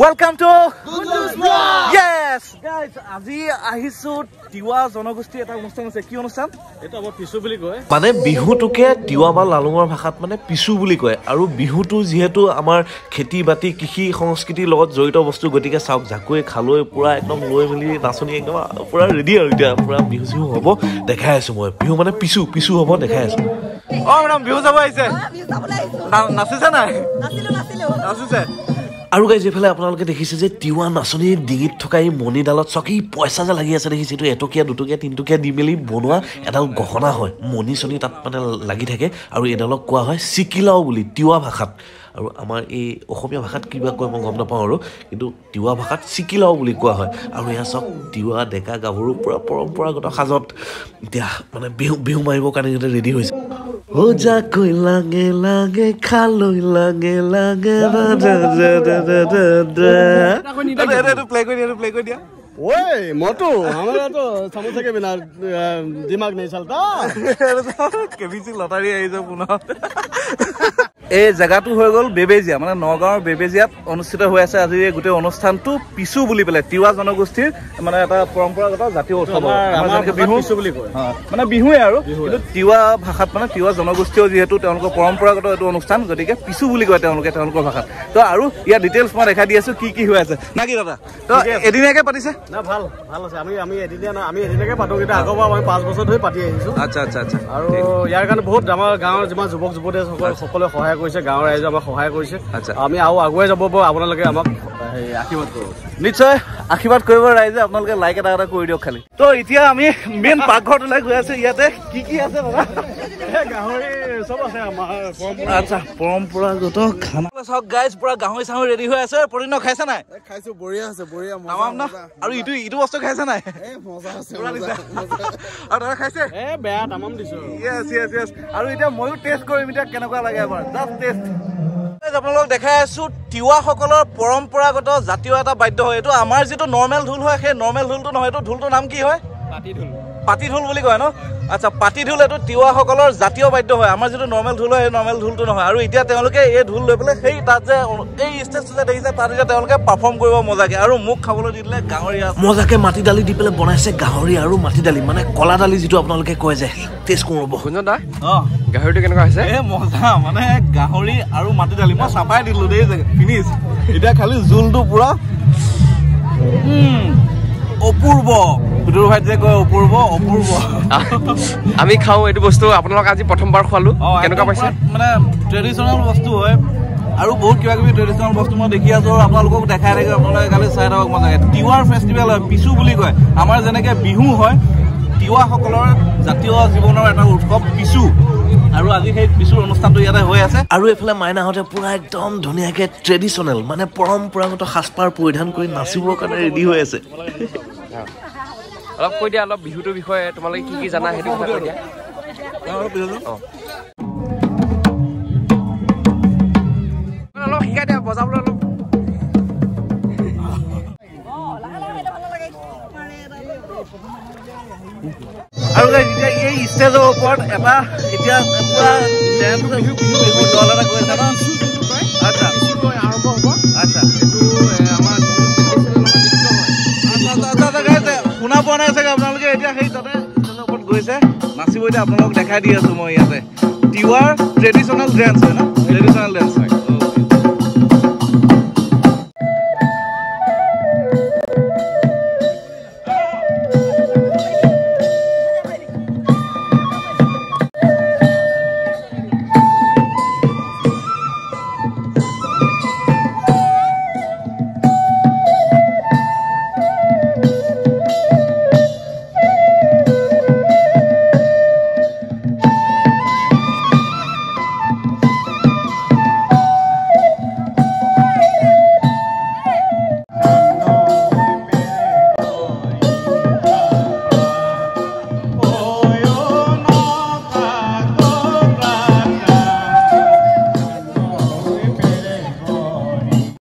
Welcome to Yes guys আজি আহিছো তিৱা জনগোষ্ঠীৰ এটা অনুষ্ঠান আছে। কি অনুষ্ঠান? এইটো আমাৰ পিছু বুলি কয়। মানে বিহুটোকে তিৱা বা লালুঙৰ ভাষাত মানে পিছু বুলি কয়। আৰু বিহুটো যিহেতু আমাৰ খেতি বাতি কৃষি সংস্কৃতিৰ লগত জড়িত বস্তু গতিকে চাওক জাকৈ খালৈ পূৰা একদম লৈ মেলি নাচনি একদম পূৰা ৰেডি আৰু এতিয়া পূৰা বিহু চিহু হ'ব দেখাই আছোঁ মই। বিহু মানে পিছু পিছু হ'ব দেখাই আছোঁ। অ মেডাম বিহু যাব আহিছে। নাচিছে নাই? নাচিছে? আৰু গাইজ এইফালে আপোনালোকে দেখিছে যে তিৱা নাচনীৰ ডিঙিত থকা এই মণিডালত চকী পইচা যে লাগি আছে দেখিছে এইটো এটকীয়া দুটকীয়া তিনিটকীয়া দি মেলি বনোৱা এডাল গহনা হয়। মণি চনি তাত মানে লাগি থাকে আৰু এইডালক কোৱা হয় চিকিলাও বুলি তিৱা ভাষাত। আৰু আমাৰ এই অসমীয়া ভাষাত কিবা কয় মই গম নাপাওঁ আৰু কিন্তু তিৱা ভাষাত চিকিলাও বুলি কোৱা হয়। আৰু এয়া চাওক তিৱা ডেকা গাভৰু পূৰা পৰম্পৰাগত সাজত এতিয়া মানে বিহু বিহু মাৰিবৰ কাৰণে ৰেডি হৈছে। অ জাকৈ লাগে লাগে খালৈ লাগে লাগে দা দা দা দা দা দা দা। এইটো- এইটো- এইটো play কৰি দিয়া, এইটো play কৰি দিয়া। ওই মটো हमारा तो समोसा के बिना अ, दिमाग नहीं चलता কেবিচি লটাৰী আহিছে পুনৰ এই জেগাটো হৈ গ'ল বেবেজীয়া মানে নগাঁৱৰ বেবেজীয়াত অনুষ্ঠিত হৈ আছে আজি এই গোটেই অনুষ্ঠানটো পিছু বুলি পেলাই তিৱা জনগোষ্ঠীৰ মানে এটা পৰম্পৰাগত জাতীয় উৎসৱ বিহু বুলি কয়। মানে বিহুৱে আৰু। কিন্তু তিৱা ভাষাত মানে তিৱা জনগোষ্ঠীয় যিহেতু তেওঁলোকৰ পৰম্পৰাগত এইটো অনুষ্ঠান গতিকে পিছু বুলি কয় তেওঁলোকে তেওঁলোকৰ ভাষাত। তো আৰু ইয়াৰ ডিটেইলছ মই দেখাই দি আছো কি কি হৈ আছে। না কি দাদা? তো এদিনীয়াকে পাতিছে? না ভাল ভাল আছে। আমি আমি এদিনীয়া আমি এদিনীয়াকে পাতো। কিন্তু আগৰ পৰা আমি পাঁচ বছৰ ধৰি পাতি আহিছো। আচ্ছা আচ্ছা আচ্ছা। আৰু ইয়াৰ কাৰণে বহুত আমাৰ গাঁৱৰ যিমান যুৱক যুৱতী আছে, সকলো সকলোৱে সহায় কৰিছে গাঁৱৰ ৰাইজে আমাক সহায় কৰিছে। আচ্ছা। আমি আৰু আগুৱাই যাব পাৰোঁ আপোনালোকে আমাক আশীৰ্বাদ কৰিব নিশ্চয়। আশীৰ্বাদ কৰিব ৰাইজে আপোনালোকে লাইক এটা এটা কৰি দিয়ক খালি। তো এতিয়া আমি মেইন পাকঘৰটোলৈ গৈ আছো ইয়াতে কি কি আছে দাদা? এই গাহৰি চব আছে আমাৰ পৰম্পৰা। আচ্ছা পৰম্পৰাগত খানা। চাওক গাইজ পুৰা গাহৰি চাহৰি ৰেডি হৈ আছে। পৰিণ খাইছে নাই? খাইছো বঢ়িয়া আছে বঢ়িয়া মজা, তামাম না? মজা। আৰু ইটো ইটো বস্তু খাইছে নাই? দাদা খাইছে? বেয়া তামাম দিছো। এতিয়া ময়ো টেষ্ট কৰিম এতিয়া কেনেকুৱা লাগে আমাৰ জাষ্ট টেষ্ট আপোনালোকক দেখাই আছো তিৱাসকলৰ পৰম্পৰাগত জাতীয় এটা বাদ্য হয়। এইটো আমাৰ যিটো নৰ্মেল ঢোল হয় সেই নৰ্মেল ঢোলটো নহয় এইটো ঢোলটোৰ নাম কি হয়? ধুল পাতি ঢোল বুলি কয় ন? আচ্ছা পাতি ঢোল এইটো তিৱাসকলৰ জাতীয় বাদ্য হয়। আমাৰ যিটো নৰ্মেল ঢোল হয় সেই নৰ্মেল ঢোলটো নহয়। আৰু এতিয়া তেওঁলোকে এই ঢোল লৈ পেলাই সেই তাত যে এই ষ্টেজটো যে দেখিছে তাত এতিয়া তেওঁলোকে পাৰফৰ্ম কৰিব মজাকে। আৰু মোক খাবলৈ দি দিলে গাহৰি মজাকে মাটি দালি দি পেলাই বনাইছে গাহৰি আৰু মাটি দালি। মানে কলা দালি যিটো আপোনালোকে কয় যে টেষ্ট কৰোঁ ৰ'ব শুনছ দা? অঁ। গাহৰিটো কেনেকুৱা হৈছে? এ মজা। মানে গাহৰি আৰু মাটি দালি। মই চাপাই দিলো দেই ফিনিছ এতিয়া খালি জোলটো পুৰা উম, অপূৰ্ব। সুদূৰ ভাইত যে কয় অপূৰ্ব অপূৰ্ব। আমি খাওঁ এইটো বস্তু আপোনালোক আজি প্ৰথমবাৰ খোৱালো। অ, কেনেকুৱা পাইছে? মানে ট্ৰেডিশ্যনেল বস্তু হয়। আৰু বহুত কিবা কিবি ট্ৰেডিশ্যনেল বস্তু মই দেখি আছো আৰু আপোনালোকক দেখাই থাকে আপোনালোকে খালি চাই থাকক মজাকে তিৱাৰ ফেষ্টিভেল হয় পিছু বুলি কয়। আমাৰ যেনেকে বিহু হয় তিৱাসকলৰ জাতীয় জীৱনৰ এটা উৎসৱ পিছু। আৰু আজি সেই পিছুৰ অনুষ্ঠানটো ইয়াতে হৈ আছে। আৰু এইফালে মাইনাহঁতে পূৰা একদম ধুনীয়াকৈ ট্ৰেডিশ্যনেল মানে পৰম্পৰাগত সাজপাৰ পৰিধান কৰি নাচিবৰ কাৰণে ৰেডি হৈ আছে। অলপ কৈ দিয়া অলপ বিহুটোৰ বিষয়ে তোমালোকে কি কি জানা সেইটো কথা কৈ দিয়া। অ। অলপ শিকাই দিয়া বজাবলৈ অলপ। আৰু এতিয়া এই ষ্টেজৰ ওপৰত এটা এতিয়া পুৰা দল এটা গৈ এতিয়া সেই তাতে ওপৰত গৈছে। নাচিব এতিয়া আপোনালোকক দেখাই দি আছো মই ইয়াতে। তিৱাৰ ট্ৰেডিশ্যনেল ডেন্স হয় ন? Traditional dance